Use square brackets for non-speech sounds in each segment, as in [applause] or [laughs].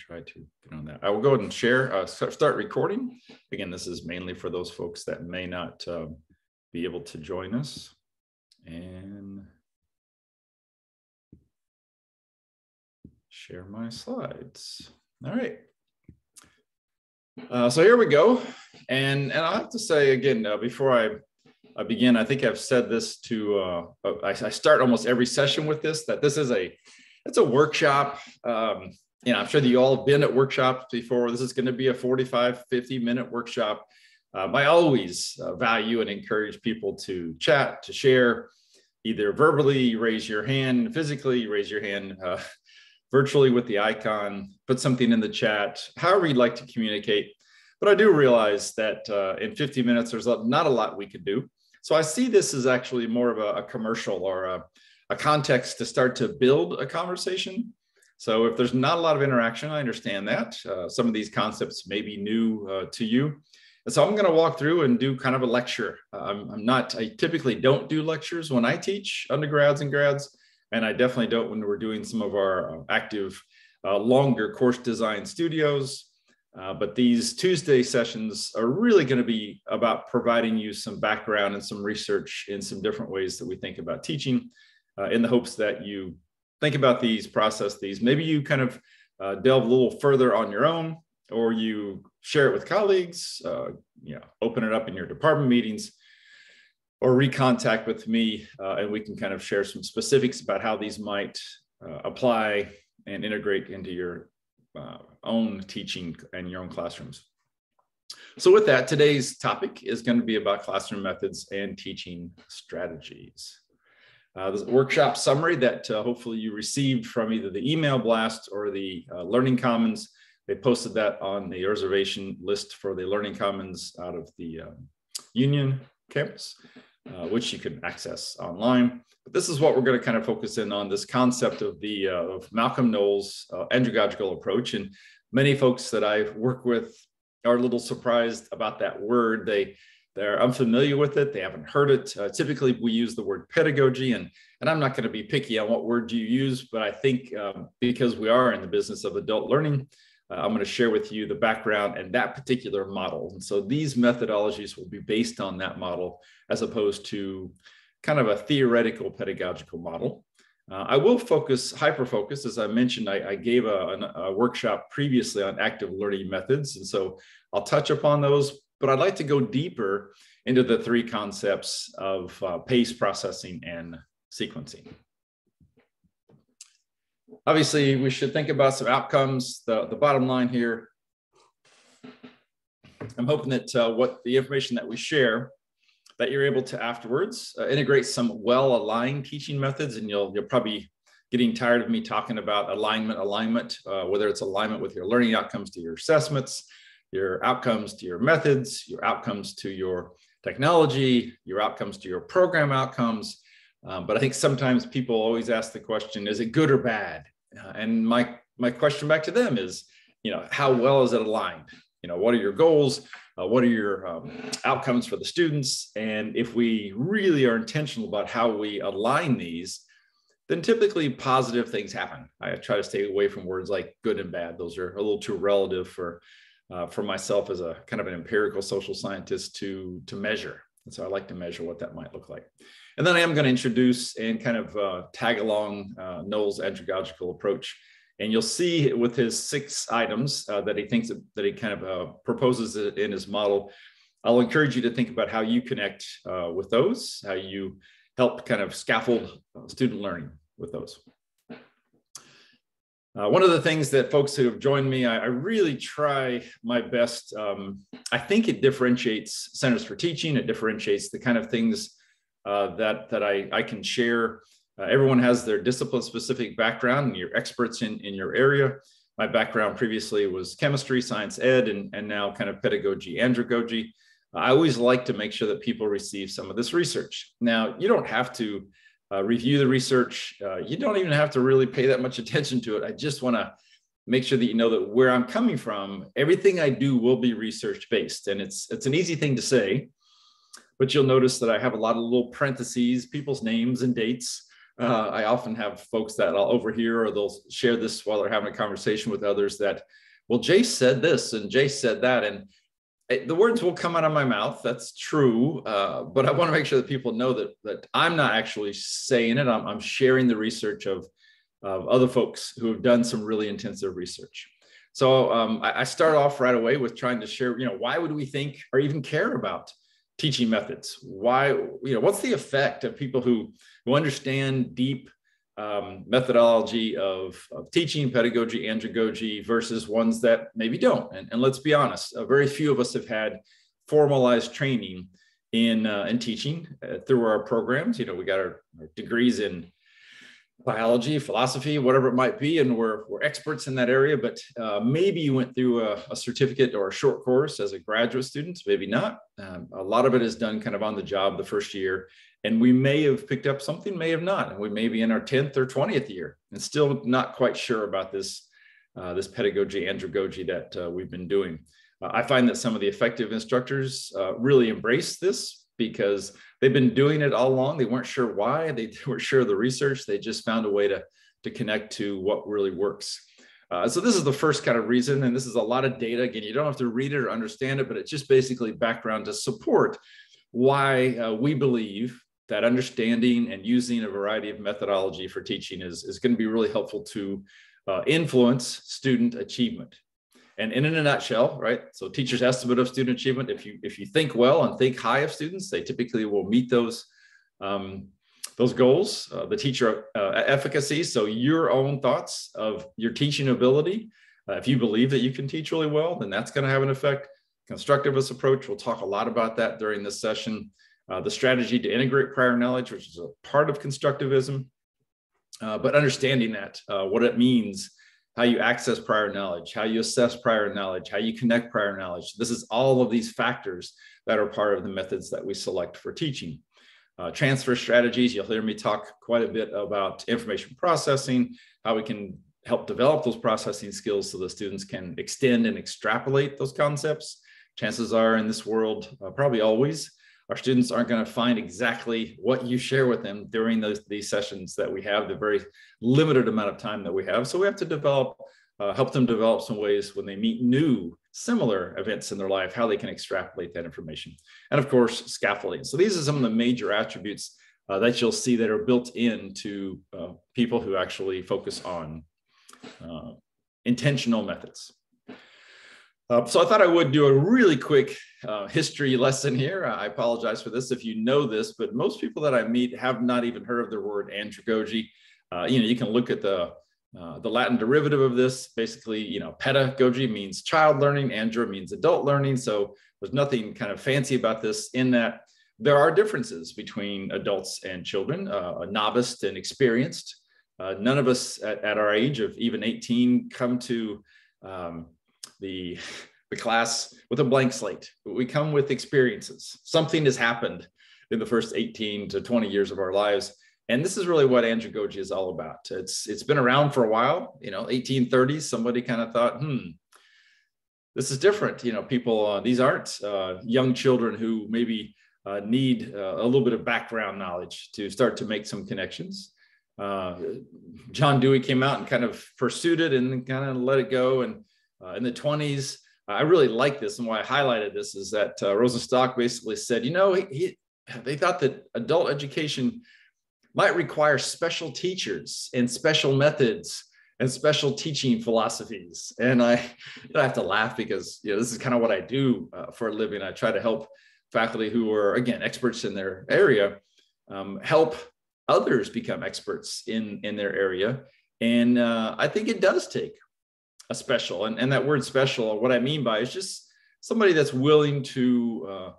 try to get on that. I will go ahead and share, uh, start recording. Again, this is mainly for those folks that may not uh, be able to join us. And share my slides. All right. Uh, so here we go. And, and I have to say again, uh, before I, I begin, I think I've said this to, uh, I, I, start almost every session with this, that this is a, it's a workshop. Um, you know, I'm sure that you all have been at workshops before. This is going to be a 45, 50 minute workshop. Um, I always uh, value and encourage people to chat, to share, either verbally, raise your hand, physically, raise your hand, uh, virtually with the icon, put something in the chat, however you'd like to communicate. But I do realize that uh, in 50 minutes, there's not a lot we could do. So I see this as actually more of a, a commercial or a, a context to start to build a conversation. So if there's not a lot of interaction, I understand that. Uh, some of these concepts may be new uh, to you. And so I'm going to walk through and do kind of a lecture. I'm, I'm, not, I typically don't do lectures when I teach undergrads and grads. And I definitely don't when we're doing some of our uh, active, uh, longer course design studios. Uh, but these Tuesday sessions are really going to be about providing you some background and some research in some different ways that we think about teaching uh, in the hopes that you think about these, process these. Maybe you kind of uh, delve a little further on your own or you share it with colleagues, uh, you know, open it up in your department meetings or recontact with me uh, and we can kind of share some specifics about how these might uh, apply and integrate into your uh, own teaching and your own classrooms. So with that, today's topic is going to be about classroom methods and teaching strategies. Uh, the workshop summary that uh, hopefully you received from either the email blast or the uh, Learning Commons. They posted that on the reservation list for the Learning Commons out of the um, Union campus uh, which you can access online. But this is what we're going to kind of focus in on this concept of the uh, of Malcolm Knowles' uh, andragogical approach. And many folks that I work with are a little surprised about that word. They they're unfamiliar with it. They haven't heard it. Uh, typically, we use the word pedagogy, and and I'm not going to be picky on what word do you use, but I think um, because we are in the business of adult learning, uh, I'm going to share with you the background and that particular model. And so these methodologies will be based on that model as opposed to kind of a theoretical pedagogical model. Uh, I will focus, hyper focus, as I mentioned, I, I gave a, a, workshop previously on active learning methods. And so I'll touch upon those, but I'd like to go deeper into the three concepts of uh, pace processing and sequencing obviously we should think about some outcomes. The, the bottom line here, I'm hoping that uh, what the information that we share, that you're able to afterwards uh, integrate some well-aligned teaching methods, and you'll you'll probably getting tired of me talking about alignment, alignment, uh, whether it's alignment with your learning outcomes to your assessments, your outcomes to your methods, your outcomes to your technology, your outcomes to your program outcomes. Um, but I think sometimes people always ask the question, is it good or bad? Uh, and my, my question back to them is, you know, how well is it aligned? You know, what are your goals? Uh, what are your um, outcomes for the students? And if we really are intentional about how we align these, then typically positive things happen. I try to stay away from words like good and bad. Those are a little too relative for, uh, for myself as a kind of an empirical social scientist to, to measure. And so I like to measure what that might look like. And then I am going to introduce and kind of uh, tag along uh, Knowles' andragogical approach. And you'll see with his six items uh, that he thinks that, he kind of uh, proposes in his model. I'll encourage you to think about how you connect uh, with those, how you help kind of scaffold student learning with those. Uh, one of the things that folks who have joined me, I, I really try my best. Um, I think it differentiates Centers for Teaching. It differentiates the kind of things uh, that, that I, I can share. Uh, everyone has their discipline specific background and you're experts in, in your area. My background previously was chemistry, science ed, and, and now kind of pedagogy, andragogy. I always like to make sure that people receive some of this research. Now, you don't have to uh, review the research. Uh, you don't even have to really pay that much attention to it. I just want to make sure that you know that where I'm coming from, everything I do will be research based. And it's it's an easy thing to say, but you'll notice that I have a lot of little parentheses, people's names and dates. uh, I often have folks that I'll overhear or they'll share this while they're having a conversation with others that, well, Jay said this and Jay said that. And the words will come out of my mouth. That's true. Uh, but I want to make sure that people know that, that I'm not actually saying it. I'm, I'm sharing the research of, of other folks who have done some really intensive research. So um, I, I start off right away with trying to share, you know, why would we think or even care about teaching methods? Why, you know, what's the effect of people who, who understand deep um, methodology of, of, teaching, pedagogy, andragogy versus ones that maybe don't? And, and let's be honest, uh, very few of us have had formalized training in, uh, in teaching uh, through our programs. You know, we got our, our degrees in biology, philosophy, whatever it might be, and we're, we're experts in that area. But uh, maybe you went through a, a, certificate or a short course as a graduate student, maybe not. Um, a lot of it is done kind of on the job the first year. And we may have picked up something, may have not. We may be in our 10th or 20th year and still not quite sure about this, uh, this pedagogy, andragogy that uh, we've been doing. Uh, I find that some of the effective instructors uh, really embrace this because they've been doing it all along. They weren't sure why, they [laughs] weren't sure of the research. They just found a way to, to connect to what really works. Uh, so this is the first kind of reason, and this is a lot of data. Again, you don't have to read it or understand it, but it's just basically background to support why uh, we believe that understanding and using a variety of methodology for teaching is, is going to be really helpful to uh, influence student achievement. And in, in a nutshell, right? So teachers' estimate of student achievement, if you if you think well and think high of students, they typically will meet those um, those goals. Uh, the teacher uh, efficacy, so your own thoughts of your teaching ability. Uh, if you believe that you can teach really well, then that's going to have an effect. Constructivist approach, we'll talk a lot about that during this session. Uh, the strategy to integrate prior knowledge, which is a part of constructivism, uh, but understanding that, uh, what it means how you access prior knowledge, how you assess prior knowledge, how you connect prior knowledge. This is all of these factors that are part of the methods that we select for teaching. Uh, transfer strategies, you'll hear me talk quite a bit about information processing, how we can help develop those processing skills so the students can extend and extrapolate those concepts. Chances are in this world, uh, probably always, our students aren't going to find exactly what you share with them during those these sessions that we have the very limited amount of time that we have. So we have to develop uh, help them develop some ways when they meet new similar events in their life how they can extrapolate that information. And of course scaffolding. So these are some of the major attributes uh, that you'll see that are built into uh, people who actually focus on uh, intentional methods uh, so I thought I would do a really quick uh, history lesson here. I apologize for this if you know this, but most people that I meet have not even heard of the word andragogy. Uh, you know, you can look at the uh, the Latin derivative of this. Basically, you know, pedagogy means child learning, andra means adult learning. So there's nothing kind of fancy about this. In that there are differences between adults and children, uh, novice and experienced. Uh, none of us at, at, our age of even 18 come to um, the the class with a blank slate. We come with experiences. Something has happened in the first 18 to 20 years of our lives. And this is really what andragogy is all about. It's it's been around for a while, you know, 1830s, somebody kind of thought, hmm, this is different. You know, people, uh, these aren't uh, young children who maybe uh, need uh, a little bit of background knowledge to start to make some connections. Uh, John Dewey came out and kind of pursued it and kind of let it go. And uh, in the 20s. I really like this, and why I highlighted this is that uh, Rosenstock basically said, you know, he, he, they thought that adult education might require special teachers and special methods and special teaching philosophies. And I, [laughs] I have to laugh because you know this is kind of what I do uh, for a living. I try to help faculty who are again experts in their area um, help others become experts in in their area. And uh, I think it does take a special. And, and that word special, what I mean by is just somebody that's willing to uh,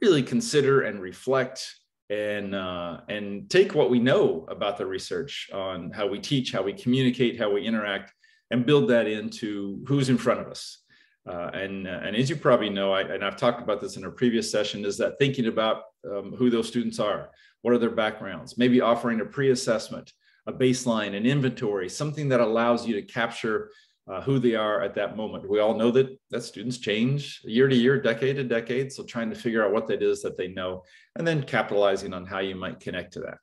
really consider and reflect and uh, and take what we know about the research on how we teach, how we communicate, how we interact, and build that into who's in front of us. Uh, and uh, and as you probably know, I, and I've talked about this in a previous session, is that thinking about um, who those students are, what are their backgrounds, maybe offering a pre-assessment, a baseline, an inventory, something that allows you to capture uh, who they are at that moment. We all know that that students change year to year, decade to decade. So trying to figure out what that is that they know, and then capitalizing on how you might connect to that.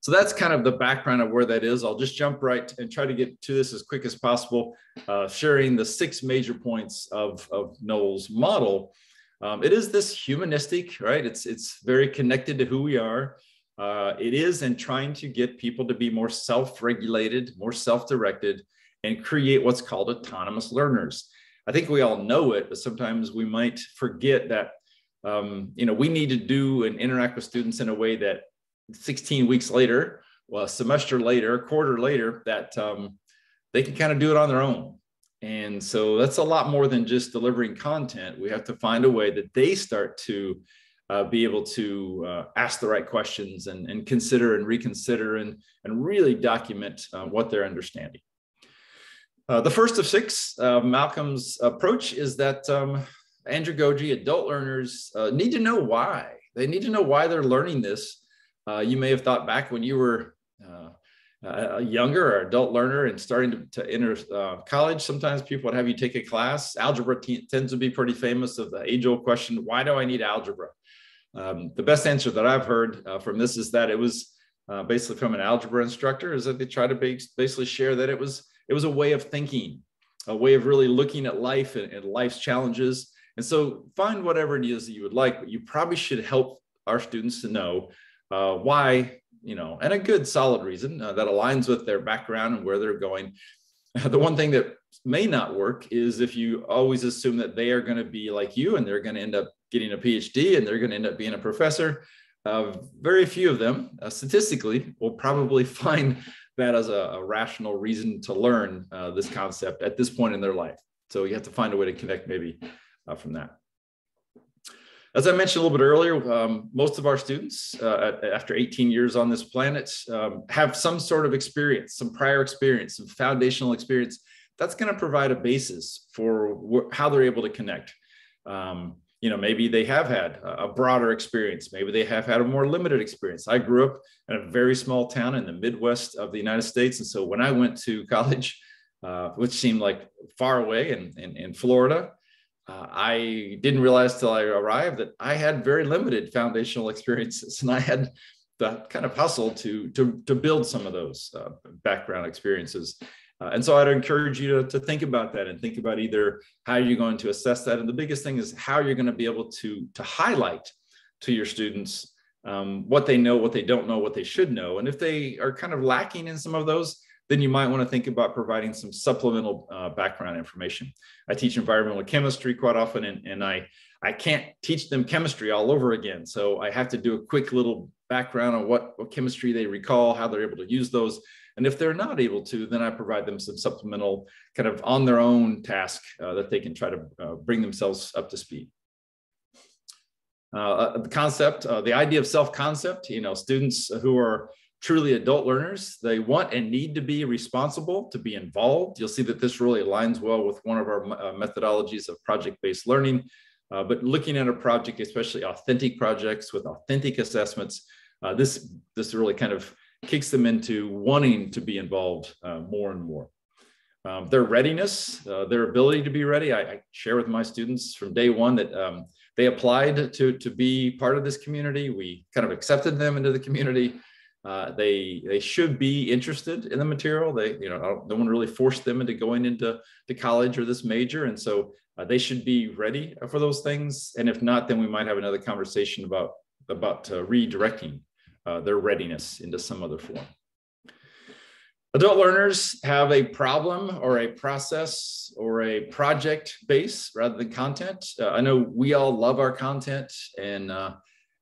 so that's kind of the background of where that is. I'll just jump right and try to get to this as quick as possible, uh, sharing the six major points of, of Knowles' model. Um, it is this humanistic, right? It's, it's very connected to who we are. Uh, it is in trying to get people to be more self-regulated, more self-directed, and create what's called autonomous learners. I think we all know it, but sometimes we might forget that um, you know we need to do and interact with students in a way that 16 weeks later, well, a semester later, a quarter later, that um, they can kind of do it on their own. And so that's a lot more than just delivering content. We have to find a way that they start to uh, be able to uh, ask the right questions and, and consider and reconsider and, and really document uh, what they're understanding. Uh, the first of six, uh, Malcolm's approach is that um, andragogy, adult learners uh, need to know why. They need to know why they're learning this uh, you may have thought back when you were uh, a younger or adult learner and starting to, to enter college, sometimes people would have you take a class. Algebra tends to be pretty famous of the age old question, why do I need algebra? Um, the best answer that I've heard from this is that it was basically from an algebra instructor is that they try to basically share that it was, it was a way of thinking, a way of really looking at life and, and life's challenges. And so find whatever it is that you would like, but you probably should help our students to know uh, why, you know, and a good solid reason uh, that aligns with their background and where they're going. [laughs] The one thing that may not work is if you always assume that they are going to be like you and they're going to end up getting a PhD and they're going to end up being a professor. Uh, very few of them, uh, statistically, will probably [laughs] find that as a, a rational reason to learn uh, this concept at this point in their life. So you have to find a way to connect maybe uh, from that. As I mentioned a little bit earlier, um, most of our students, uh, after 18 years on this planet, um, have some sort of experience, some prior experience, some foundational experience. That's going to provide a basis for how they're able to connect. Um, you know, maybe they have had a broader experience. Maybe they have had a more limited experience. I grew up in a very small town in the Midwest of the United States. And so when I went to [laughs] college, uh, which seemed like far away in, in, in Florida, uh, I didn't realize till I arrived that I had very limited foundational [laughs] experiences, and I had that kind of hustle to to to build some of those uh, background experiences. Uh, and so I'd encourage you to, to think about that and think about either how you're going to assess that. And the biggest thing is how you're going to be able to, to highlight to your students um, what they know, what they don't know, what they should know. And if they are kind of lacking in some of those, then you might want to think about providing some supplemental uh, background information. I teach environmental chemistry quite often, and, and I, I can't teach them chemistry all over again. So I have to do a quick little background on what, what chemistry they recall, how they're able to use those. And if they're not able to, then I provide them some supplemental kind of on their own task uh, that they can try to uh, bring themselves up to speed. Uh, uh the concept, uh, the idea of self-concept, you know, students who are truly adult learners. They want and need to be responsible, to be involved. You'll see that this really aligns well with one of our uh, methodologies of project-based learning. But looking at a project, especially authentic projects with authentic assessments, uh, this, this really kind of kicks them into wanting to be involved uh, more and more. Um, their readiness, uh, their ability to be ready. I, I, share with my students from day one that um, they applied to, to be part of this community. We kind of accepted them into the community. Uh, they they should be interested in the material. They you know no one really forced them into going into to college or this major, and so uh, they should be ready for those things. And if not, then we might have another conversation about about uh, redirecting uh, their readiness into some other form. Adult learners have a problem or a process or a project base rather than content. Uh, I know we all love our content and uh,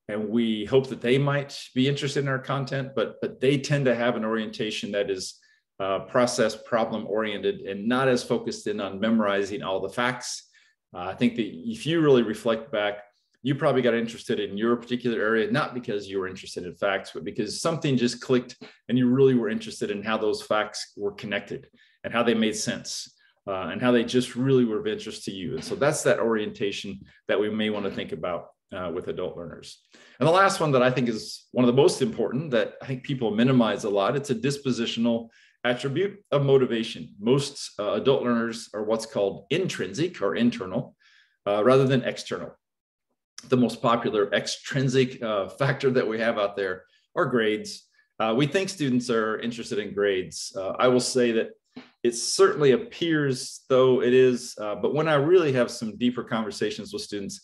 and we hope that they might be interested in our content, but but they tend to have an orientation that is uh, process problem oriented and not as focused in on memorizing all the facts. Uh, I think that if you really reflect back, you probably got interested in your particular area, not because you were interested in facts, but because something just clicked and you really were interested in how those facts were connected and how they made sense. Uh, and how they just really were of interest to you. And so that's that orientation that we may want to think about uh, with adult learners. And the last one that I think is one of the most important that I think people minimize a lot, it's a dispositional attribute of motivation. Most uh, adult learners are what's called intrinsic or internal uh, rather than external. The most popular extrinsic uh, factor that we have out there are grades. Uh, we think students are interested in grades. Uh, I will say that it certainly appears though it is, uh, but when I really have some deeper conversations with students,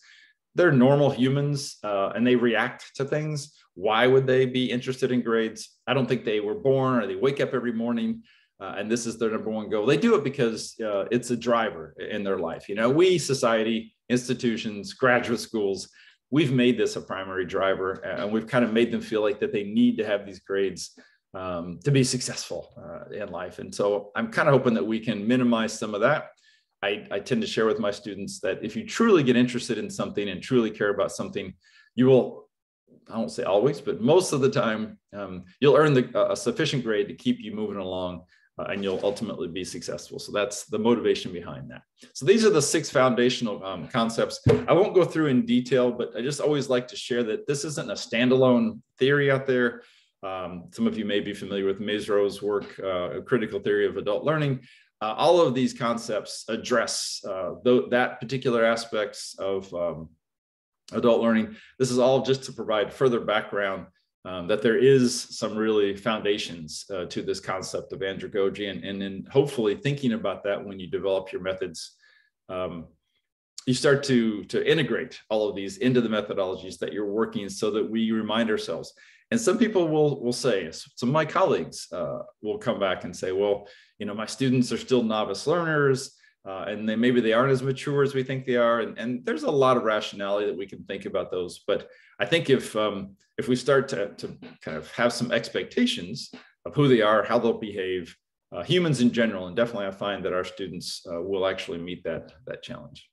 they're normal humans uh, and they react to things. Why would they be interested in grades? I don't think they were born or they wake up every morning uh, and this is their number one goal. They do it because uh, it's a driver in their life. You know, we, society, institutions, graduate schools, we've made this a primary driver and we've kind of made them feel like that they need to have these grades um, to be successful uh, in life. And so I'm kind of hoping that we can minimize some of that. I, I tend to share with my students that if you truly get interested in something and truly care about something, you will, I won't say always, but most of the time, um, you'll earn the, a sufficient grade to keep you moving along uh, and you'll ultimately be successful. So that's the motivation behind that. So these are the six foundational um, concepts. I won't go through in detail, but I just always like to share that this isn't a standalone theory out there. Um, some of you may be familiar with Mezirow work, uh, Critical Theory of Adult Learning. Uh, all of these concepts address uh, th that particular aspects of um, adult learning. This is all just to provide further background um, that there is some really foundations uh, to this concept of andragogy and, and then hopefully thinking about that when you develop your methods. Um, you start to to integrate all of these into the methodologies that you're working so that we remind ourselves. And some people will will say some of my colleagues uh, will come back and say well you know my students are still novice learners uh, and they maybe they aren't as mature as we think they are and, and there's a lot of rationality that we can think about those but i think if um, if we start to, to kind of have some expectations of who they are how they'll behave uh, humans in general and definitely i find that our students uh, will actually meet that that challenge.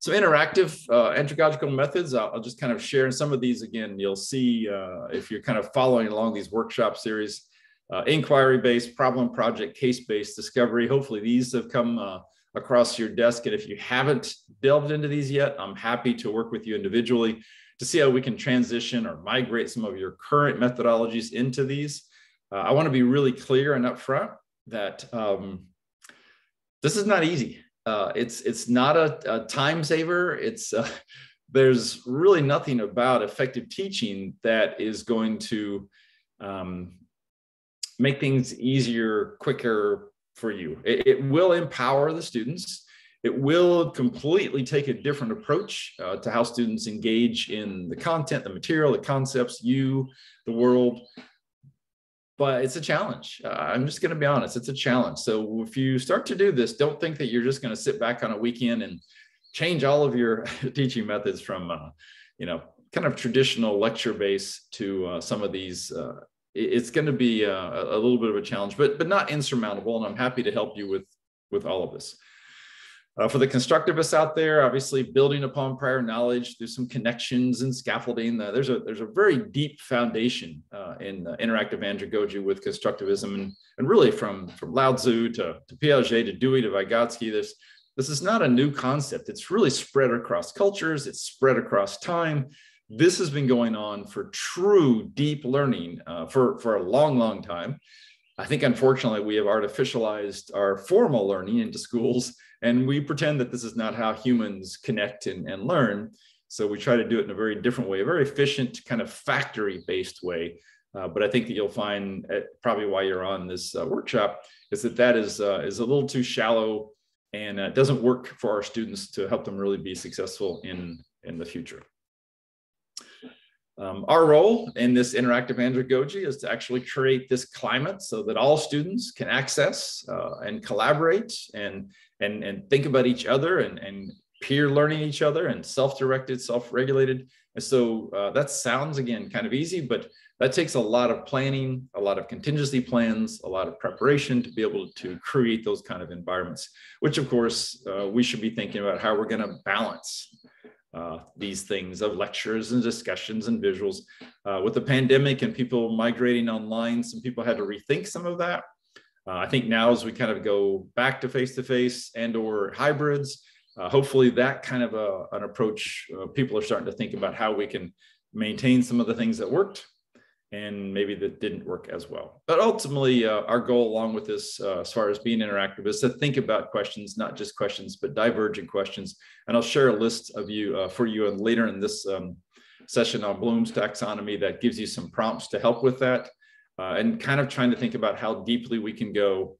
So interactive uh, andragogical methods I'll, I'll, just kind of share some of these again. You'll see uh, if you're kind of following along these workshop series uh, inquiry-based, problem project, case-based discovery. Hopefully these have come uh, across your desk. And if you haven't delved into these yet, I'm happy to work with you individually to see how we can transition or migrate some of your current methodologies into these. Uh, I want to be really clear and upfront that um, this is not easy. Uh, it's it's not a, a time saver. It's uh, [laughs] there's really nothing about effective teaching that is going to um, make things easier, quicker for you. It, it will empower the students. It will completely take a different approach uh, to how students engage in the content, the material, the concepts, you, the world. But it's a challenge. Uh, I'm just going to be honest, it's a challenge. So if you start to do this, don't think that you're just going to sit back on a weekend and change all of your [laughs] teaching methods from, uh, you know, kind of traditional lecture base to uh, some of these uh, it's going to be a, a, little bit of a challenge, but but not insurmountable. And I'm happy to help you with with all of this. Uh, for the constructivists out there, obviously building upon prior knowledge, there's some connections and scaffolding. Uh, there's a there's a very deep foundation uh, in interactive andragogy with constructivism, and and really from from Lao Tzu to, to Piaget to Dewey to Vygotsky. This this is not a new concept. It's really spread across cultures. It's spread across time this has been going on for true deep learning uh, for, for a long, long time. I think, unfortunately, we have artificialized our formal learning into schools, and we pretend that this is not how humans connect and, and learn. So we try to do it in a very different way, a very efficient, kind of factory based way. Uh, but I think that you'll find uh, probably why you're on this uh, workshop is that that is, uh, is a little too shallow and uh, doesn't work for our students to help them really be successful in, in the future. Um, our role in this interactive andragogy is to actually create this climate so that all students can access uh, and collaborate and, and, and think about each other and, and peer learning each other and self-directed, self-regulated. And so uh, that sounds, again, kind of easy, but that takes a lot of planning, a lot of contingency plans, a lot of preparation to be able to create those kind of environments, which of course, uh, we should be thinking about how we're gonna balance uh, these things of lectures and discussions and visuals. Uh, with the pandemic and people migrating online, some people had to rethink some of that. Uh, I think now as we kind of go back to face-to-face and or hybrids, uh, hopefully that kind of a, an approach, uh, people are starting to think about how we can maintain some of the things that worked and maybe that didn't work as well. But ultimately, uh, our goal along with this, uh, as far as being interactive, is to think about questions, not just questions, but divergent questions. And I'll share a list of you uh, for you and later in this um, session on Bloom's taxonomy that gives you some prompts to help with that uh, and kind of trying to think about how deeply we can go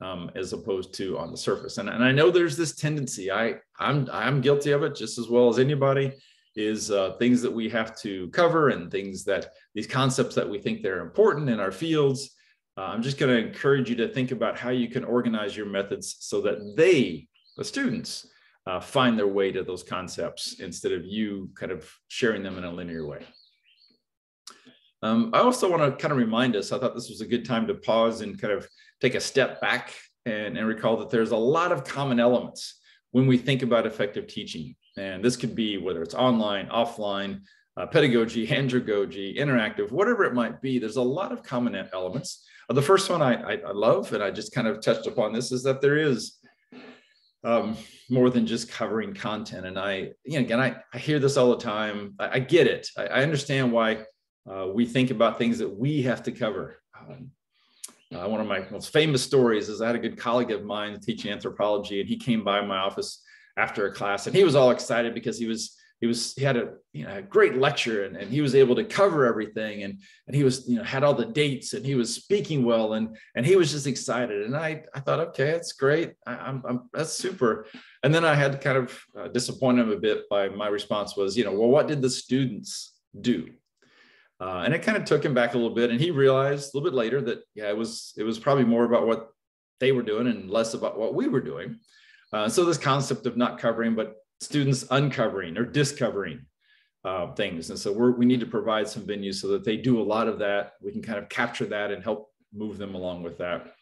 um, as opposed to on the surface. And, and I know there's this tendency, I, I'm, I'm guilty of it just as well as anybody, is uh, things that we have to cover and things that these concepts that we think they're important in our fields. Uh, I'm just going to encourage you to think about how you can organize your methods so that they, the students, uh, find their way to those concepts instead of you kind of sharing them in a linear way. Um, I also want to kind of remind us, I thought this was a good time to pause and kind of take a step back and, and recall that there's a lot of common elements when we think about effective teaching. And this could be whether it's online, offline, uh, pedagogy, [laughs] andragogy, interactive, whatever it might be, there's a lot of common elements. Uh, the first one I, I, I, love, and I just kind of touched upon this, is that there is um, more than just covering content. And I, you know, again, I, I hear this all the time. I, I get it. I, understand why uh, we think about things that we have to cover. Um, uh, one of my most famous stories is I had a good colleague of mine teaching anthropology, and he came by my office after a class, and he was all excited because he was he was he had a you know a great lecture and, and he was able to cover everything and and he was you know had all the dates and he was speaking well and and he was just excited. And I I thought okay that's great. I, am I'm, I'm that's super. And then I had to kind of uh, disappoint him a bit by my response was you know well what did the students do? Uh, and it kind of took him back a little bit and he realized a little bit later that yeah it was it was probably more about what they were doing and less about what we were doing uh, so this concept of not covering but students uncovering or discovering uh, things. And so we need to provide some venues so that they do a lot of that. We can kind of capture that and help move them along with that.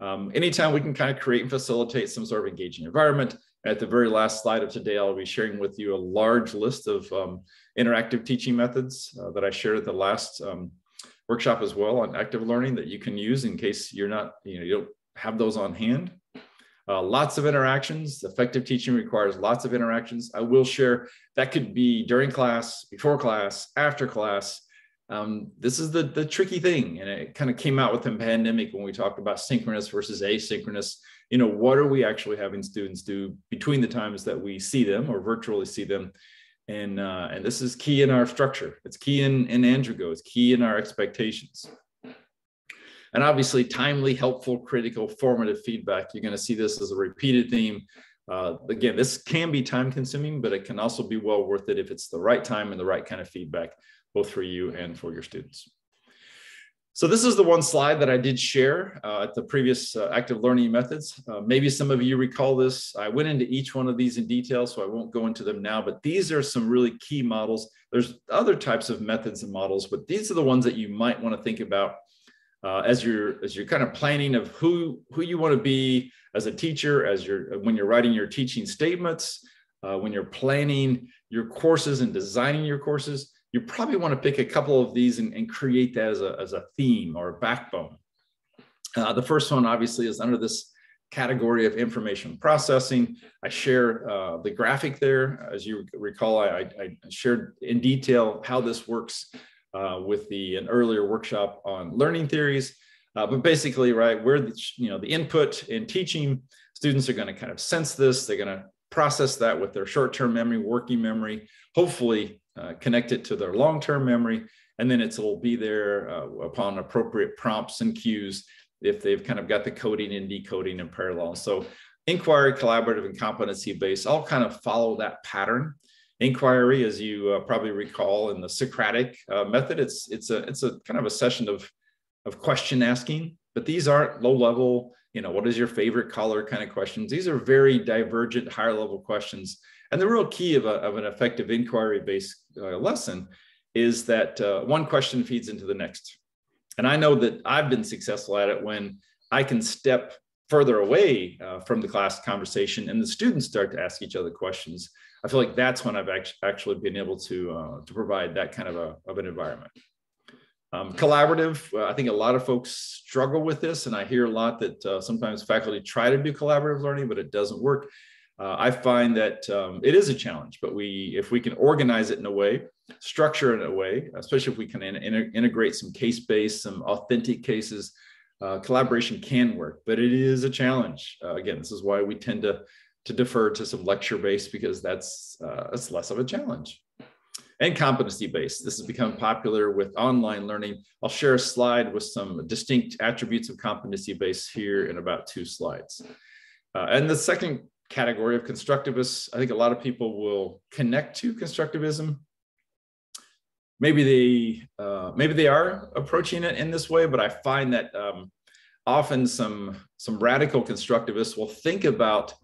Um, anytime we can kind of create and facilitate some sort of engaging environment. At the very last slide of today, I'll be sharing with you a large list of um, interactive teaching methods uh, that I shared at the last um, workshop as well on active learning that you can use in case you're not, you know, you don't have those on hand. Uh, lots of interactions. Effective teaching requires lots of interactions. I will share that could be during class, before class, after class. Um, this is the, the tricky thing. And it kind of came out with the pandemic when we talked about synchronous versus asynchronous. You know, what are we actually having students do between the times that we see them or virtually see them? And, uh, and this is key in our structure. It's key in, in Andrago. It's key in our expectations. And obviously, timely, helpful, critical, formative feedback. You're going to see this as a repeated theme. Uh, again, this can be time consuming, but it can also be well worth it if it's the right time and the right kind of feedback, both for you and for your students. So this is the one slide that I did share uh, at the previous uh, active learning methods. Uh, maybe some of you recall this. I went into each one of these in detail, so I won't go into them now, but these are some really key models. There's other types of methods and models, but these are the ones that you might want to think about uh, as you're as you're kind of planning of who who you want to be as a teacher as you're when you're writing your teaching statements uh, when you're planning your courses and designing your courses you probably want to pick a couple of these and, and create that as a, as a theme or a backbone. Uh, the first one obviously is under this category of information processing. I share uh, the graphic there. As you recall I, I shared in detail how this works uh, with the an earlier workshop on learning theories. Uh, but basically, right, where the you know the input in teaching, students are going to kind of sense this. They're going to process that with their short-term memory, working memory, hopefully uh, connect it to their long-term memory, and then it'll be there uh, upon appropriate prompts and cues if they've kind of got the coding and decoding in parallel. So inquiry, collaborative, and competency-based all kind of follow that pattern inquiry, as you uh, probably recall in the Socratic uh, method. It's it's a it's a kind of a session of of question asking, but these aren't low level. You know, what is your favorite color kind of questions? These are very divergent, higher level questions. And the real key of, a, of an effective inquiry based uh, lesson is that uh, one question feeds into the next. And I know that I've been successful at it when I can step further away uh, from the class conversation and the students start to ask each other questions I feel like that's when I've actually been able to uh, to provide that kind of a of an environment. Um, collaborative, uh, I think a lot of folks struggle with this, and I hear a lot that uh, sometimes faculty try to do collaborative learning, but it doesn't work. Uh, I find that um, it is a challenge, but we, if we can organize it in a way, structure it in a way, especially if we can in, in, integrate some case-based, some authentic cases, uh, collaboration can work. But it is a challenge. Uh, again, this is why we tend to to defer to some lecture based because that's uh, that's less of a challenge. and competency based. This has become popular with online learning. I'll share a slide with some distinct attributes of competency based here in about two slides. Uh, and the second category of constructivists, I think a lot of people will connect to constructivism. Maybe they uh, maybe they are approaching it in this way, but I find that um, often some some radical constructivists will think about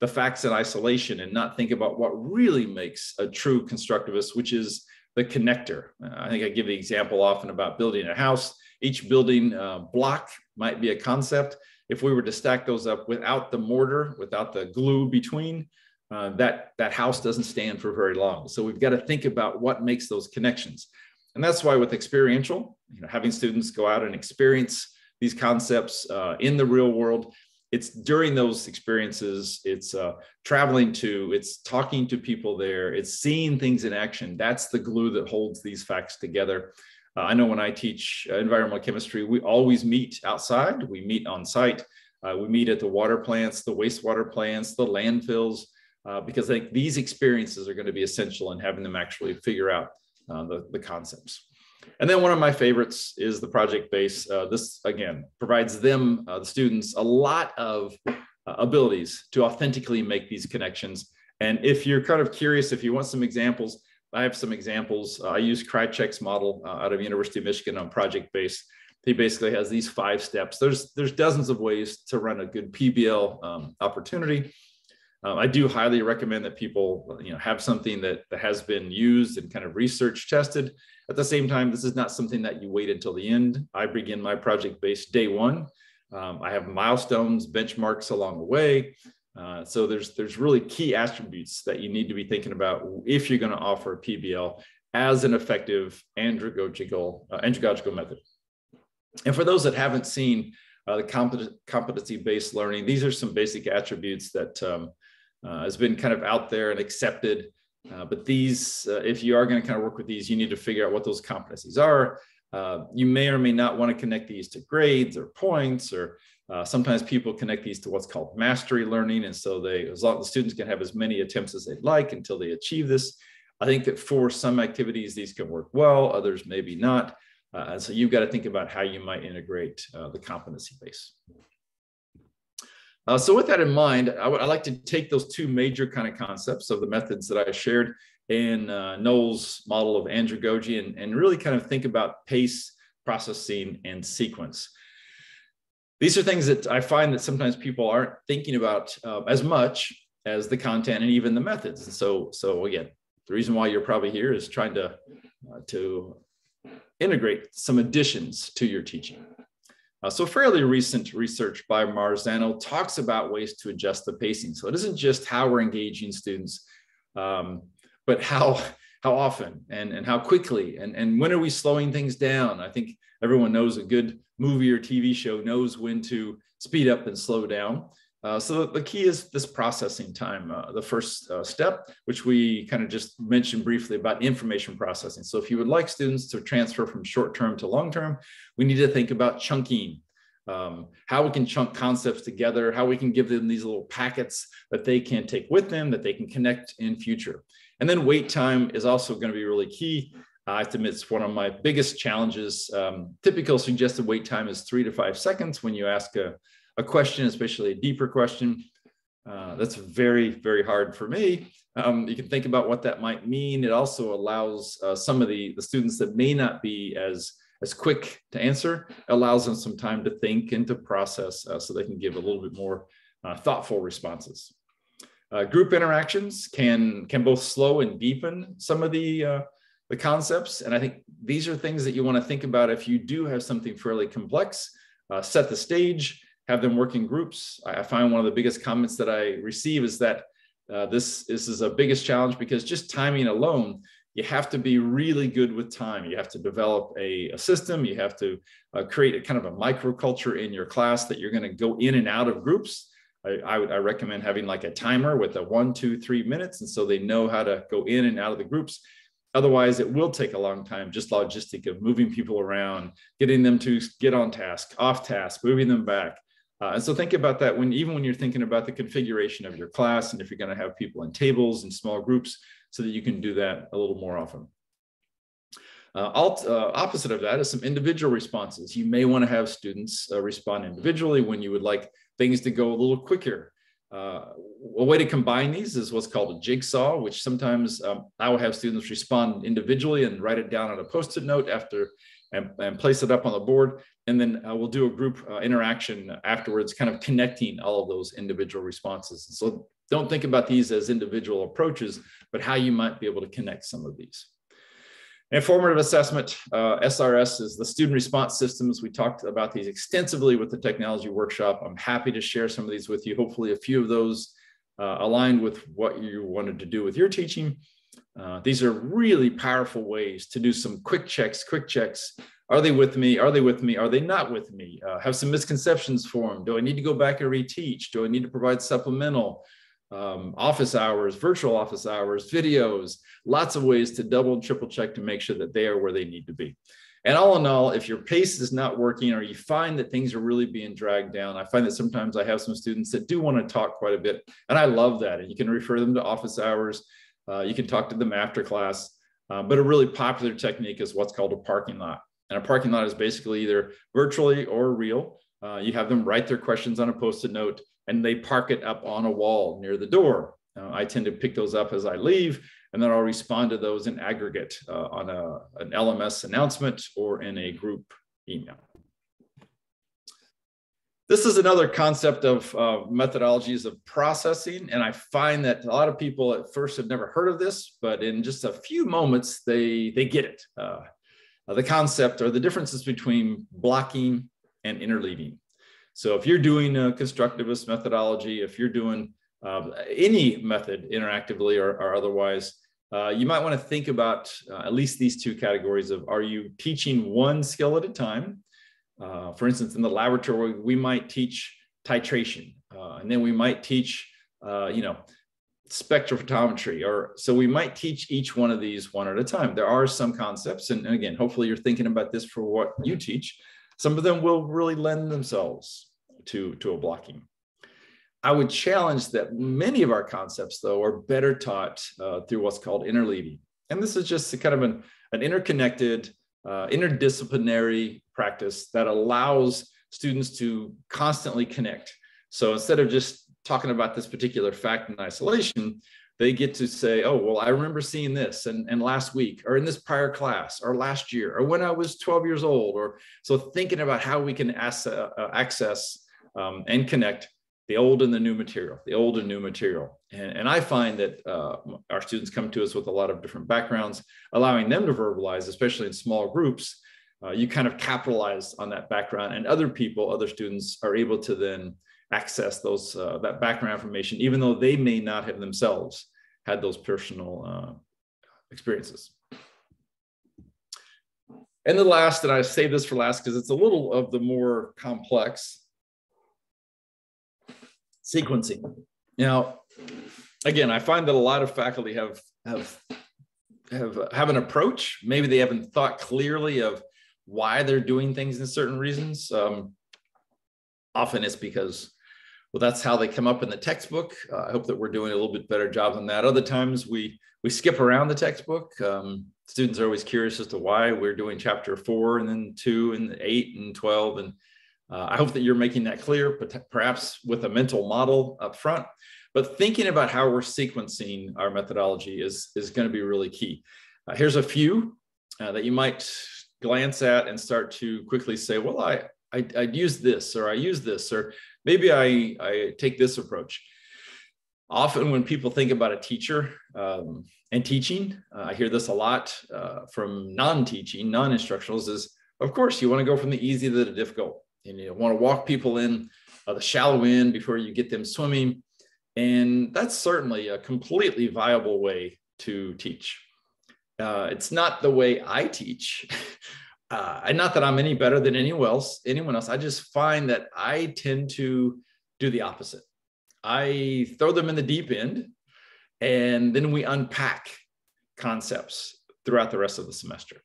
the facts in isolation and not think about what really makes a true constructivist, which is the connector. I think I give the example often about building a house. Each building uh, block might be a concept. If we were to stack those up without the mortar, without the glue between, uh, that, that house doesn't stand for very long. So we've got to think about what makes those connections. And that's why with experiential, you know, having students go out and experience these concepts uh, in the real world, it's during those experiences it's uh, traveling to it's talking to people there it's seeing things in action. That's the glue that holds these facts together. Uh, i know when i teach uh, environmental chemistry we always meet outside we meet on site. Uh, we meet at the water plants the wastewater plants the landfills uh, because i think these experiences are going to be essential in having them actually figure out uh, the, the concepts and then one of my favorites is the project base. Uh, this again provides them, uh, the students, a lot of uh, abilities to authentically make these connections. And if you're kind of curious, if you want some examples, I have some examples. Uh, I use Krajcik's model uh, out of University of Michigan on project base. He basically has these five steps. There's there's dozens of ways to run a good PBL um, opportunity. Um, I do highly recommend that people, you know, have something that, that has been used and kind of research tested. At the same time, this is not something that you wait until the end. I begin my project based day one. Um, I have milestones, benchmarks along the way. Uh, so there's there's really key attributes that you need to be thinking about if you're going to offer a PBL as an effective andragogical uh, andragogical method. And for those that haven't seen uh, the competency-based learning, these are some basic attributes that um, uh, has been kind of out there and accepted uh, but these, uh, if you are going to kind of work with these, you need to figure out what those competencies are. Uh, you may or may not want to connect these to grades or points, or uh, sometimes people connect these to what's called mastery learning. And so they, as long as the students can have as many attempts as they'd like until they achieve this. I think that for some activities, these can work well, others maybe not. Uh, and so you've got to think about how you might integrate the competency base. Uh, so with that in mind, I would like to take those two major kind of concepts of the methods that I shared in uh, Knowles' model of andragogy and, and really kind of think about pace, processing, and sequence. These are things that I find that sometimes people aren't thinking about uh, as much as the content and even the methods. And so, so again, the reason why you're probably here is trying to, uh, to integrate some additions to your teaching. Uh, so fairly recent research by Marzano talks about ways to adjust the pacing. So it isn't just how we're engaging students, um, but how how often and, and how quickly and, and when are we slowing things down? I think everyone knows a good movie or TV show knows when to speed up and slow down. Uh, so the, key is this processing time, uh, the first uh, step, which we kind of just mentioned briefly about information processing. So if you would like students to transfer from short term to long term, we need to think about chunking, um, how we can chunk concepts together, how we can give them these little packets that they can take with them, that they can connect in future. And then wait time is also going to be really key. I have to admit, it's one of my biggest challenges. Um, typical suggested wait time is three to five seconds when you ask a, a question, especially a deeper question. Uh, that's very, very hard for me. Um, you can think about what that might mean. It also allows uh, some of the, the students that may not be as, as quick to answer, allows them some time to think and to process uh, so they can give a little bit more uh, thoughtful responses. Uh, group interactions can, can both slow and deepen some of the, uh, the concepts. And I think these are things that you want to think about if you do have something fairly complex, set the stage, have them work in groups. I find one of the biggest comments that I receive is that uh, this, this is a biggest challenge because just timing alone, you have to be really good with time. You have to develop a, a system. You have to uh, create a kind of a microculture in your class that you're going to go in and out of groups. I, I, would I recommend having like a timer with a one, two, three minutes, and so they know how to go in and out of the groups. Otherwise, it will take a long time, just logistic of moving people around, getting them to get on task, off task, moving them back. Uh, and so think about that when even when you're thinking about the configuration of your class and if you're going to have people in tables and small groups so that you can do that a little more often. Uh, alt, uh, opposite of that is some individual responses. You may want to have students uh, respond individually when you would like things to go a little quicker. Uh, a way to combine these is what's called a jigsaw, which sometimes um, I will have students respond individually and write it down on a post-it note after and, and, place it up on the board. And then uh, we'll do a group uh, interaction afterwards, kind of connecting all of those individual responses. So don't think about these as individual approaches, but how you might be able to connect some of these. Informative assessment, uh, SRS is the student response systems. We talked about these extensively with the technology workshop. I'm happy to share some of these with you. Hopefully a few of those uh, aligned with what you wanted to do with your teaching. Uh, these are really powerful ways to do some quick checks, quick checks. Are they with me? Are they with me? Are they not with me? Uh, have some misconceptions formed. Do I need to go back and reteach? Do I need to provide supplemental? um, office hours, virtual office hours, videos, lots of ways to double and triple check to make sure that they are where they need to be. And all in all, if your pace is not working or you find that things are really being dragged down, I find that sometimes I have some students that do want to talk quite a bit. And I love that. And you can refer them to office hours. Uh, you can talk to them after class. Uh, but a really popular technique is what's called a parking lot. And a parking lot is basically either virtually or real. Uh, you have them write their questions on a post it note and they park it up on a wall near the door. Uh, I tend to pick those up as I leave, and then I'll respond to those in aggregate uh, on a, an LMS announcement or in a group email. This is another concept of uh, methodologies of processing, and I find that a lot of people at first have never heard of this, but in just a few moments, they, they get it. Uh, the concept or the differences between blocking and interleaving. So if you're doing a constructivist methodology, if you're doing uh, any method interactively or, or otherwise, uh, you might want to think about uh, at least these two categories of are you teaching one skill at a time? Uh, for instance, in the laboratory, we might teach titration, uh, and then we might teach, uh, you know, spectrophotometry, or so we might teach each one of these one at a time. There are some concepts, and, and again, hopefully you're thinking about this for what you teach. Some of them will really lend themselves to, to a blocking. I would challenge that many of our concepts, though, are better taught uh, through what's called interleaving. And this is just kind of an, an interconnected, uh, interdisciplinary practice that allows students to constantly connect. So instead of just talking about this particular fact in isolation, they get to say, oh, well, I remember seeing this and, and last week or in this prior class or last year or when I was 12 years old. Or so thinking about how we can ass- uh, access um, and connect the old and the new material, the old and new material. And, and I find that uh, our students come to us with a lot of different backgrounds, allowing them to verbalize, especially in small groups. Uh, you kind of capitalize on that background, and other people, other students, are able to then access those uh, that background information, even though they may not have themselves had those personal uh, experiences. And the last, and I save this for last because it's a little of the more complex sequencing. Now, again, I find that a lot of faculty have have have have an approach. Maybe they haven't thought clearly of why they're doing things in certain reasons. Um, often it's because well, that's how they come up in the textbook. Uh, I hope that we're doing a little bit better job than that. Other times we we skip around the textbook. Um, students are always curious as to why we're doing chapter four and then two and eight and 12. And uh, I hope that you're making that clear, but perhaps with a mental model up front. But thinking about how we're sequencing our methodology is, is going to be really key. Uh, here's a few uh, that you might glance at and start to quickly say, well, I, I, I'd use this, or I use this, or maybe I, I take this approach. Often, when people think about a teacher um, and teaching, uh, I hear this a lot uh, from non teaching, non instructionals is of course, you want to go from the easy to the difficult. And you want to walk people in uh, the shallow end before you get them swimming. And that's certainly a completely viable way to teach. Uh, it's not the way I teach. [laughs] uh, not that I'm any better than anyone else, anyone else. I just find that I tend to do the opposite. I throw them in the deep end, and then we unpack concepts throughout the rest of the semester.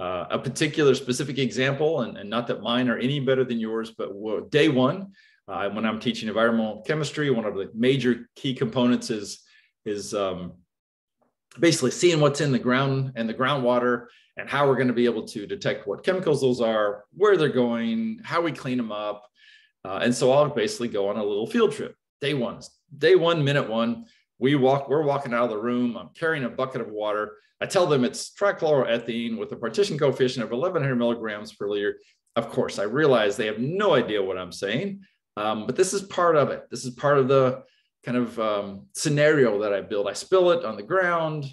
Uh, a particular specific example, and, and, not that mine are any better than yours, but day one, uh, when I'm teaching environmental chemistry, one of the major key components is is um, basically seeing what's in the ground and the groundwater and how we're going to be able to detect what chemicals those are, where they're going, how we clean them up. Uh, and so I'll basically go on a little field trip. Day one, day one, minute one. We walk, we're walking out of the room. I'm carrying a bucket of water. I tell them it's trichloroethene with a partition coefficient of 1100 milligrams per liter. Of course, I realize they have no idea what I'm saying, um, but this is part of it. This is part of the kind of um, scenario that I build. I spill it on the ground.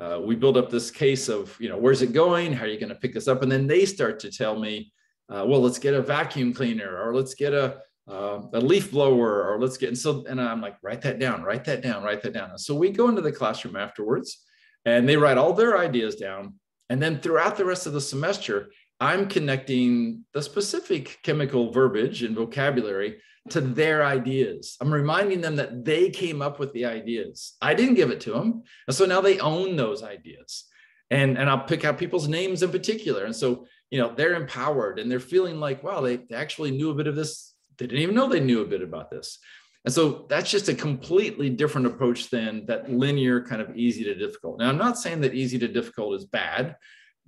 Uh, we build up this case of, you know, where's it going? How are you going to pick this up? And then they start to tell me, uh, well, let's get a vacuum cleaner or let's get a, uh, a leaf blower or let's get, and so, and I'm like, write that down, write that down, write that down. And so we go into the classroom afterwards and they write all their ideas down. And then throughout the rest of the semester, I'm connecting the specific chemical verbiage and vocabulary to their ideas. I'm reminding them that they came up with the ideas. I didn't give it to them. And so now they own those ideas. And, and I'll pick out people's names in particular. And so, you know, they're empowered and they're feeling like, wow, they, they actually knew a bit of this. They didn't even know they knew a bit about this. And so that's just a completely different approach than that linear kind of easy to difficult. Now, I'm not saying that easy to difficult is bad,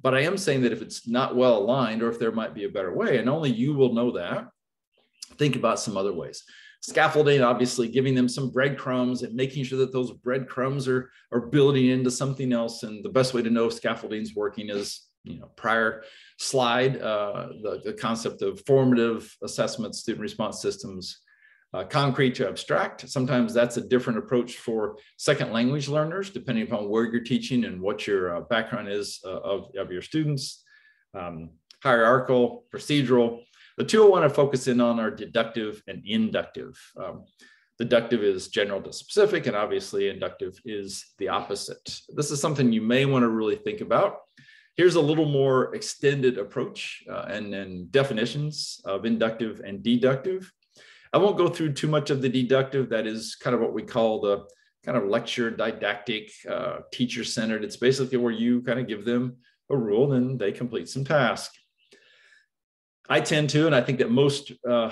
but I am saying that if it's not well aligned or if there might be a better way, and only you will know that, think about some other ways. Scaffolding, obviously, giving them some breadcrumbs and making sure that those breadcrumbs are, are building into something else. And the best way to know if scaffolding is working is, you know, prior slide, uh, the, the concept of formative assessment, student response systems, uh, concrete to abstract. Sometimes that's a different approach for second language learners, depending upon where you're teaching and what your uh, background is uh, of, of your students. Um, hierarchical, procedural, the two I want to focus in on are deductive and inductive. Um, deductive is general to specific, and obviously inductive is the opposite. This is something you may want to really think about. Here's a little more extended approach uh, and then definitions of inductive and deductive. I won't go through too much of the deductive. That is kind of what we call the kind of lecture didactic, uh, teacher centered. It's basically where you kind of give them a rule and they complete some task. I tend to, and I think that most uh,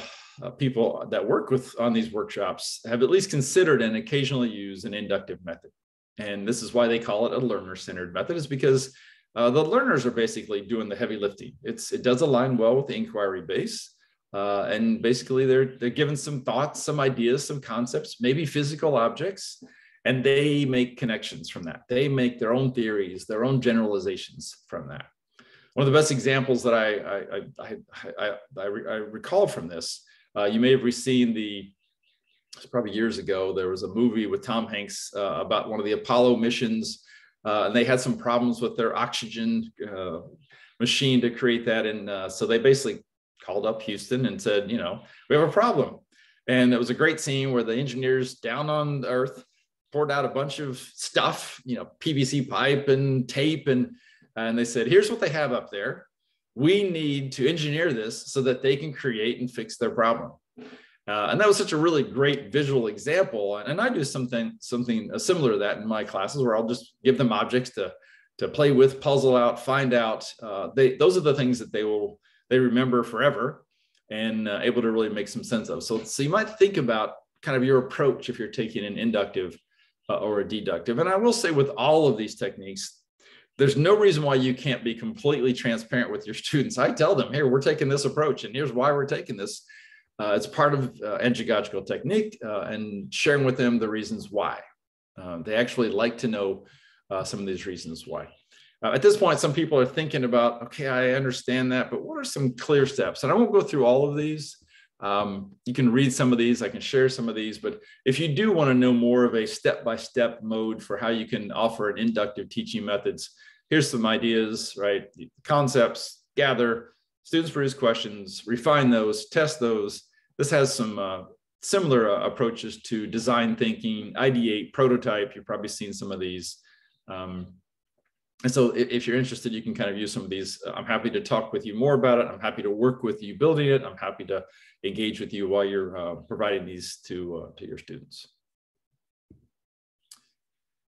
people that work with on these workshops have at least considered and occasionally use an inductive method. And this is why they call it a learner-centered method, is because uh, the learners are basically doing the heavy lifting. It's it does align well with the inquiry base, uh, and basically they're they're given some thoughts, some ideas, some concepts, maybe physical objects, and they make connections from that. They make their own theories, their own generalizations from that one of the best examples that I, I, I, I, I, I recall from this, uh, you may have seen the, it's probably years ago, there was a movie with Tom Hanks uh, about one of the Apollo missions, uh, and they had some problems with their oxygen uh, machine to create that. And uh, so they basically called up Houston and said, you know, we have a problem. And it was a great scene where the engineers down on Earth poured out a bunch of stuff, you know, PVC pipe and tape and and they said, here's what they have up there. We need to engineer this so that they can create and fix their problem. Uh, and that was such a really great visual example. And, and I do something something similar to that in my classes where I'll just give them objects to to play with, puzzle out, find out. Uh, they those are the things that they will they remember forever and uh, able to really make some sense of. So so you might think about kind of your approach if you're taking an inductive uh, or a deductive. And I will say with all of these techniques, there's no reason why you can't be completely transparent with your [laughs] students. I tell them, here, we're taking this approach, and here's why we're taking this. Uh, it's part of uh, technique uh, and sharing with them the reasons why. Uh, they actually like to know uh, some of these reasons why. At this point, some people are thinking about, okay, I understand that, but what are some clear steps? And I won't go through all of these. Um, you can read some of these, I can share some of these, but if you do want to know more of a step-by-step mode for how you can offer an inductive teaching methods, here's some ideas, right? Concepts, gather, students produce questions, refine those, test those. This has some uh, similar uh, approaches to design thinking, ideate, prototype. You've probably seen some of these. Um, and so if you're interested, you can kind of use some of these. I'm happy to talk with you more about it. I'm happy to work with you building it. I'm happy to engage with you while you're uh, providing these to, uh, to your students.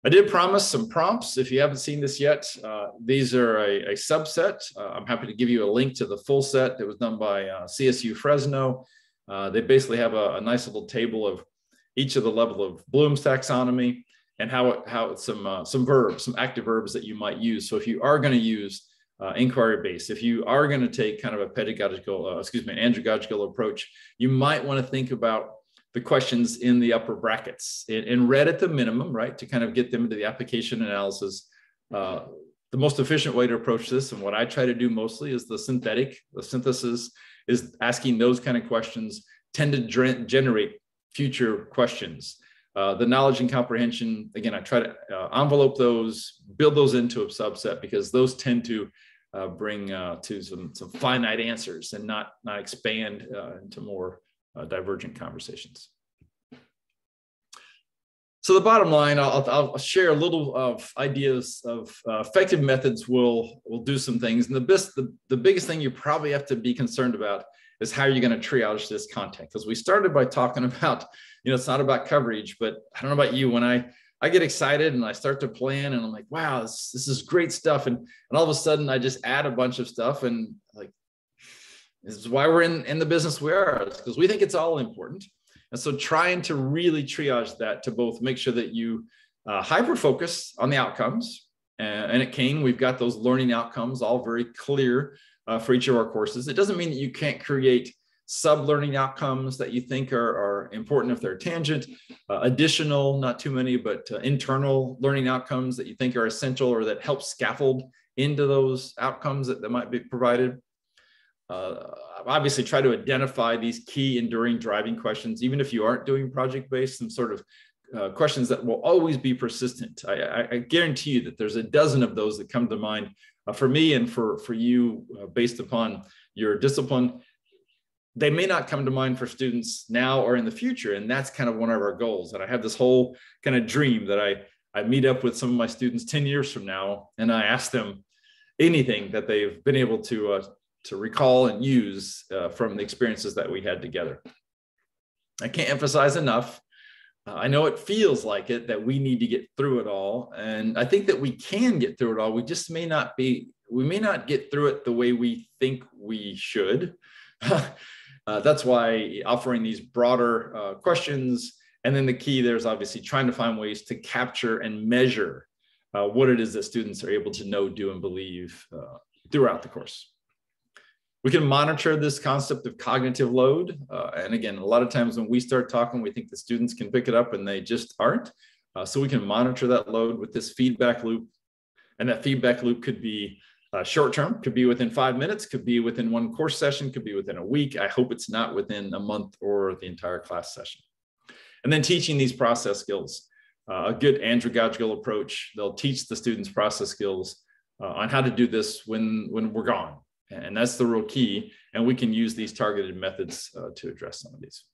I did promise some prompts. If you haven't seen this yet, uh, these are a, a subset. Uh, I'm happy to give you a link to the full set that was done by uh, CSU Fresno. Uh, they basically have a, a, nice little table of each of the level of Bloom's taxonomy and how, it, how it's some, uh, some verbs, some active verbs that you might use. So if you are going to use uh, inquiry based. If you are going to take kind of a pedagogical, excuse me, an andragogical approach, you might want to think about the questions in the upper brackets in, red at the minimum, right, to kind of get them into the application analysis. Uh, the most efficient way to approach this, and what I try to do mostly, is the synthetic, the synthesis, is asking those kind of questions tend to generate future questions. Uh, the knowledge and comprehension, again, I try to uh, envelope those, build those into a subset because those tend to uh, bring uh, to some, some finite answers and not, not expand uh, into more uh, divergent conversations. So the bottom line, I'll, I'll, share a little of ideas of effective methods will, will do some things. And the, best, the, the biggest thing you probably have to be concerned about is how you're going to triage this content. Because we started by talking [laughs] about, you know, it's not about coverage, but I don't know about you. When I I get excited and I start to plan, and I'm like, wow, this, this is great stuff. And and all of a sudden, I just add a bunch of stuff, and like, this is why we're in in the business we are, because we think it's all important. And so, trying to really triage that to both make sure that you uh, hyper focus on the outcomes. And, and at Kean, we've got those learning outcomes all very clear uh, for each of our courses. It doesn't mean that you can't create sub-learning outcomes that you think are, are important if they're tangent, uh, additional, not too many, but uh, internal learning outcomes that you think are essential or that help scaffold into those outcomes that, that might be provided. Uh, obviously try to identify these key enduring driving questions, even if you aren't doing project-based, some sort of uh, questions that will always be persistent. I, I, guarantee you that there's a dozen of those that come to mind uh, for me and for, for you uh, based upon your discipline. They may not come to mind for students now or in the future. And that's kind of one of our goals. And I have this whole kind of dream that I, I meet up with some of my students 10 years from now and I ask them anything that they've been able to, uh, to recall and use uh, from the experiences that we had together. I can't emphasize enough uh, I know it feels like it that we need to get through it all. And I think that we can get through it all. We just may not be, we may not get through it the way we think we should. [laughs] uh, that's why offering these broader uh, questions. And then the key there is obviously trying to find ways to capture and measure uh, what it is that students are able to know, do, and believe uh, throughout the course. We can monitor this concept of cognitive load. Uh, and again, a lot of times when we start talking, we think the students can pick it up and they just aren't. Uh, so we can monitor that load with this feedback loop. And that feedback loop could be uh, short term, could be within five minutes, could be within one course session, could be within a week. I hope it's not within a month or the entire class session. And then teaching these process skills. Uh, a good andragogical approach, they'll teach the students process skills uh, on how to do this when, when we're gone, and that's the real key. And we can use these targeted methods uh, to address some of these.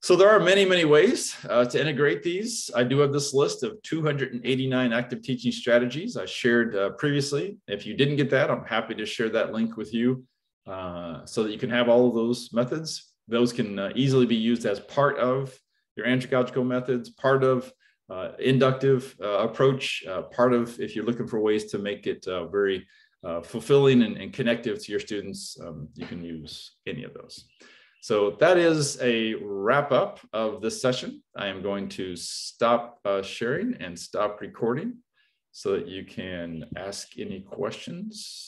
So there are many, many ways uh, to integrate these. I do have this list of 289 active teaching strategies I shared uh, previously. If you didn't get that, I'm happy to share that link with you uh, so that you can have all of those methods. Those can uh, easily be used as part of your andragogical methods, part of uh, inductive approach, part of if you're looking for ways to make it very uh, fulfilling and, and, connective to your students, um, you can use any of those. So that is a wrap up of this session. I am going to stop uh, sharing and stop recording so that you can ask any questions